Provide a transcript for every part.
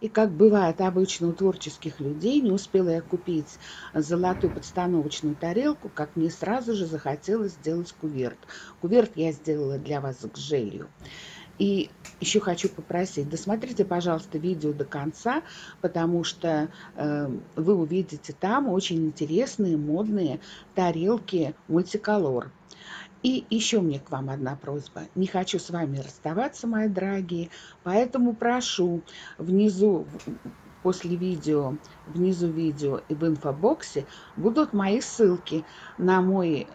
И как бывает обычно у творческих людей, не успела я купить золотую подстановочную тарелку, как мне сразу же захотелось сделать куверт. Куверт я сделала для вас с желью. И еще хочу попросить, досмотрите, пожалуйста, видео до конца, потому что э, вы увидите там очень интересные модные тарелки мультиколор. И еще мне к вам одна просьба. Не хочу с вами расставаться, мои дорогие, поэтому прошу внизу после видео, внизу видео и в инфобоксе будут мои ссылки на мой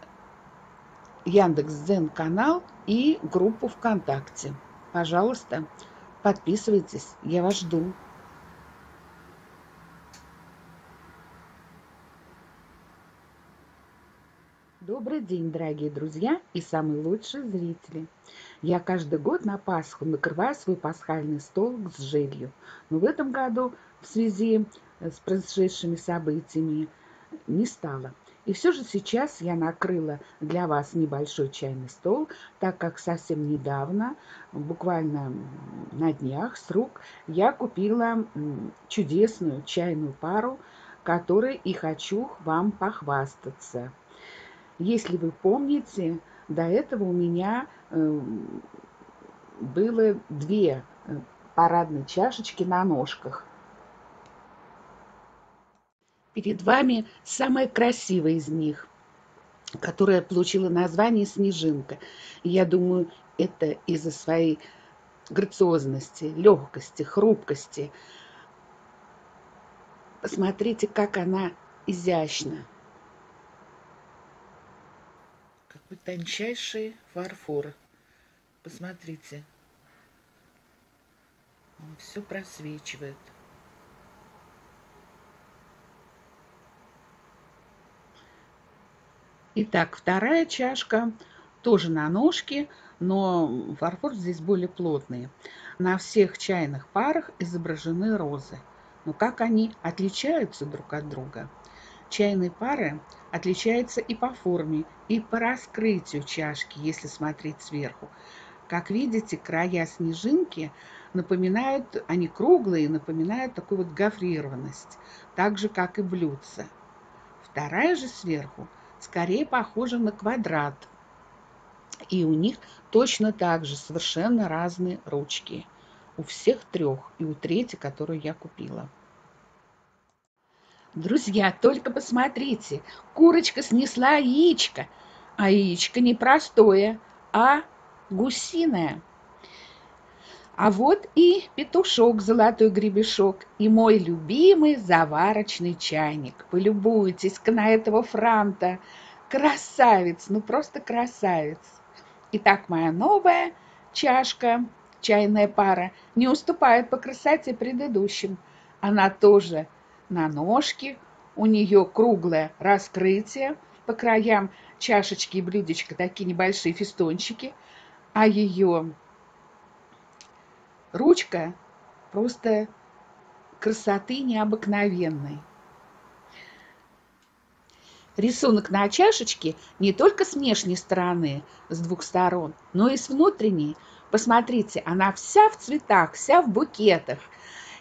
Яндекс.Дзен канал и группу ВКонтакте. Пожалуйста, подписывайтесь, я вас жду. Добрый день, дорогие друзья и самые лучшие зрители. Я каждый год на Пасху накрываю свой пасхальный стол с желью. Но в этом году в связи с произошедшими событиями не стало. И все же сейчас я накрыла для вас небольшой чайный стол, так как совсем недавно, буквально на днях с рук, я купила чудесную чайную пару, которой и хочу вам похвастаться. Если вы помните, до этого у меня э, было две э, парадные чашечки на ножках. Перед вами самая красивая из них, которая получила название «Снежинка». Я думаю, это из-за своей грациозности, легкости, хрупкости. Посмотрите, как она изящна. Какой тончайший фарфор. Посмотрите. Он все просвечивает. Итак, вторая чашка тоже на ножке, но фарфор здесь более плотный. На всех чайных парах изображены розы. Но как они отличаются друг от друга? Чайные пары отличаются и по форме, и по раскрытию чашки, если смотреть сверху. Как видите, края снежинки напоминают, они круглые, напоминают такую вот гофрированность, так же, как и блюдца. Вторая же сверху – скорее похожи на квадрат. И у них точно так же совершенно разные ручки. У всех трех и у третьей, которую я купила. Друзья, только посмотрите, курочка снесла яичко, а яичко не простое, а гусиное. А вот и петушок, золотой гребешок, и мой любимый заварочный чайник. Полюбуйтесь-ка на этого франта. Красавец, ну просто красавец. Итак, моя новая чашка, чайная пара, не уступает по красоте предыдущим. Она тоже на ножке, у нее круглое раскрытие, по краям чашечки и блюдечка такие небольшие фистончики, а ее Ручка просто красоты необыкновенной. Рисунок на чашечке не только с внешней стороны, с двух сторон, но и с внутренней. Посмотрите, она вся в цветах, вся в букетах.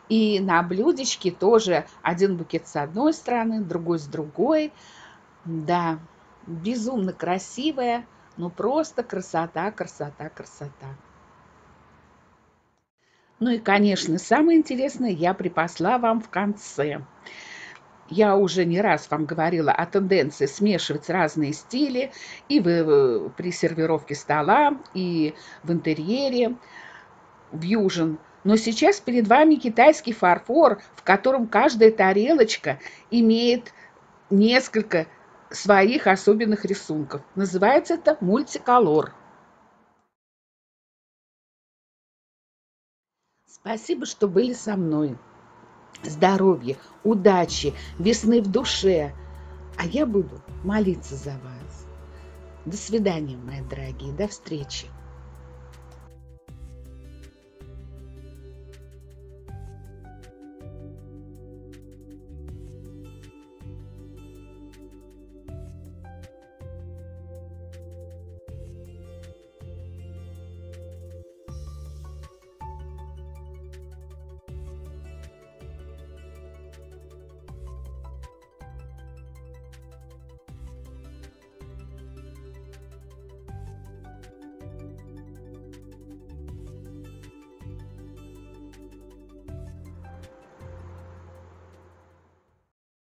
И на блюдечке тоже один букет с одной стороны, другой с другой. Да, безумно красивая, ну просто красота, красота, красота. Ну и, конечно, самое интересное я припасла вам в конце. Я уже не раз вам говорила о тенденции смешивать разные стили и в, при сервировке стола, и в интерьере, в южин. Но сейчас перед вами китайский фарфор, в котором каждая тарелочка имеет несколько своих особенных рисунков. Называется это мультиколор. Спасибо, что были со мной. Здоровья, удачи, весны в душе. А я буду молиться за вас. До свидания, мои дорогие. До встречи.